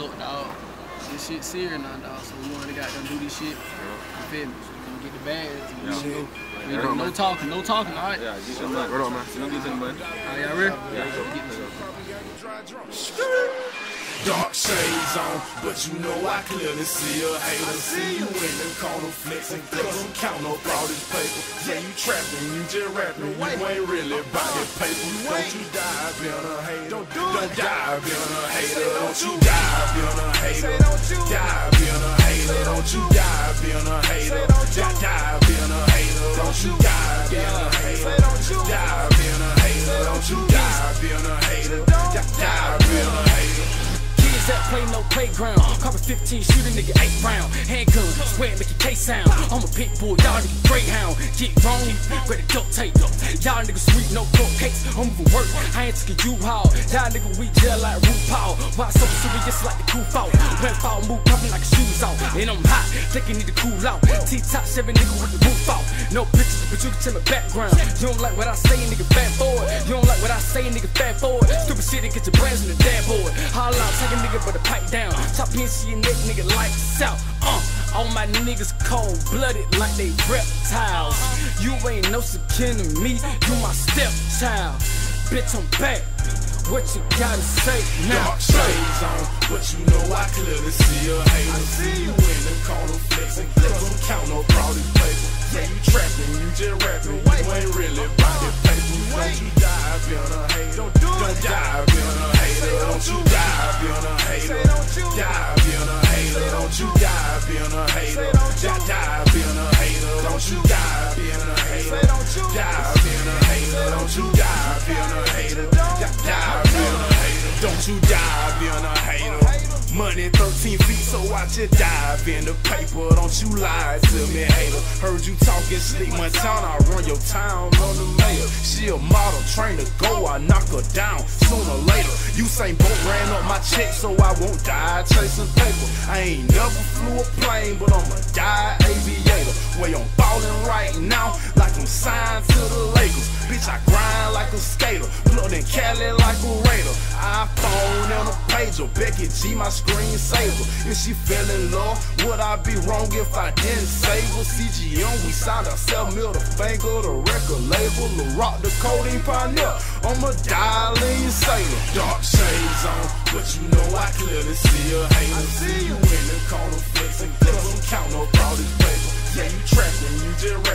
Look, dog, this shit serious now, dog. So we wanna goddamn do this shit. You feel me? So we gonna get the bags. and we Yeah. gonna. We Yeah. ain't no talking, no talking. All right. Yeah, get your money. Word on, man. You don't get to the money. All right, y'all ready? Yeah. Get this. Dark shades on, but you know I clearly see a hater. See you in the corner flexing, cause I'm counting up all this paper. Yeah, you trapping, you just rapping, you ain't really about it paper. Don't you die, in a Don't Don't dive in a hater. Don't you die in a hater. Dive in a hater. Don't you dive in a hater. Dive dive in a hater. Don't you dive in a hater. Dive in a hater. Don't you dive in a hater. Dive in a hater. That play no playground. Carbon 15, shoot a nigga 8 round. Handgun, swear make a K sound. I'm a pit bull, y'all niggas greyhound. Get wrong, ready to duct tape. Y'all niggas sweet, no court case. I'm moving work, I ain't taking you how. Y'all niggas we gel like RuPaul. Why so serious like the? Red foul like shoes out. And I'm hot, thinking need to cool out. T-top, seven nigga with the roof out. No pictures, but you can tell me background. You don't like what I say, nigga, fast forward. You don't like what I say, nigga, fast forward. Stupid shit get your brains on the dashboard. Holla out, take a nigga but the pipe down. Top pinch your neck, nigga, lights out. Uh, all my niggas cold blooded like they reptiles. You ain't no skin to me, you my stepchild. Bitch, I'm back. What you gotta say now? Dark shades on, but you know I clearly see a hater. I see you in the corner flexing, cause I'm counting up all this paper. Yeah, you trapping, you just rapping, you ain't really about it paper. Don't you dive in a hater. Don't do Don't dive in a hater. Don't you dive in a hater. Dive in a hater. Don't you dive in a hater. Dive in a hater. Don't you dive in a hater. Dive Don't you dive in a hater. Hater. Don't you hater. Money 13 feet, so watch it dive in the paper. Don't you lie to me, hater. Heard you talking slick, Montana. I run your town on the mayor. She a model, train to go. I knock her down sooner or later. You Usain Bolt ran up my check, so I won't die chasing paper. I ain't never flew a plane, but I'ma die aviator. Way I'm ballin' right now, like I'm signed I grind like a skater, plugged in Cali like a raider. iPhone and a pager, Becky G, my screensaver. If she fell in love, would I be wrong if I didn't save her? CGM, we signed ourselves middle finger, the record label, the rock, the codeine pioneer. I'm a dialing sailor, dark shades on, but you know I clearly see a hater. I see you in the corner flexing, cause I'm counting up all this paper. Yeah, you trapping, you just